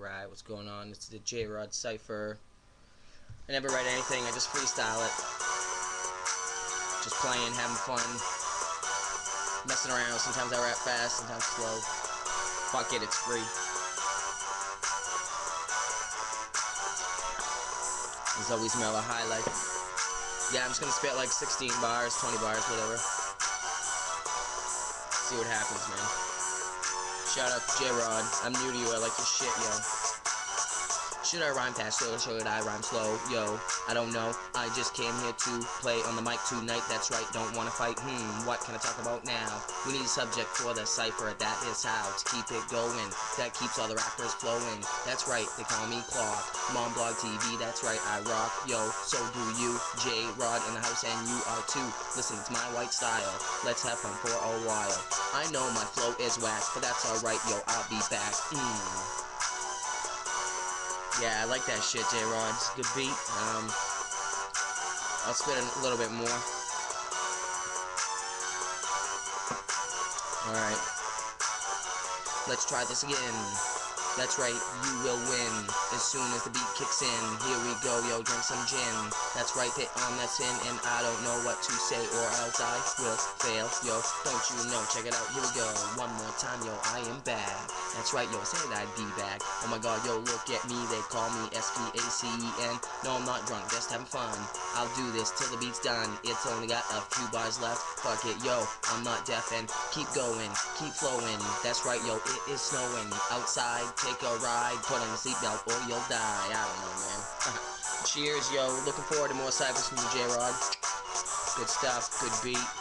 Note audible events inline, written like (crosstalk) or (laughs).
What's going on? It's the Jairod Cypher. I never write anything, I just freestyle it. Just playing, having fun. Messing around. Sometimes I rap fast, sometimes slow. Fuck it, it's free. There's always mellow highlight. Yeah, I'm just gonna spit like 16 bars, 20 bars, whatever. See what happens, man. Shout out to Jairod. I'm new to you, I like your shit, yo. Should I rhyme fast or should I rhyme slow? Yo, I don't know. I just came here to play on the mic tonight. That's right, don't wanna fight. Hmm, what can I talk about now? We need a subject for the cipher. That is how to keep it going. That keeps all the rappers flowing. That's right, they call me Clock. Mom Blog TV, that's right, I rock. Yo, so do you. Jairod in the house, and you are too. Listen, it's my white style. Let's have fun for a while. I know my flow is whack, but that's alright, yo, I'll be back. Hmm. Yeah, I like that shit, Jairod. It's a good beat. Um, I'll spit a little bit more. Alright. Let's try this again. That's right, you will win as soon as the beat kicks in. Here we go, yo, drink some gin. That's right, hit on that sin, and I don't know what to say, or else I will fail, yo. Don't you know? Check it out, here we go. One more time, yo, I am back. That's right, yo, say that back. Oh my god, yo, look at me, they call me S-P-A-C-E-N. No, I'm not drunk, just having fun. I'll do this till the beat's done. It's only got a few bars left. Fuck it, yo, I'm not deaf and keep going, keep flowing. That's right, yo, it is snowing outside take a ride, put on the seatbelt, or you'll die. I don't know, man. (laughs) Cheers, yo. Looking forward to more cyphers from Jairod. Good stuff, good beat.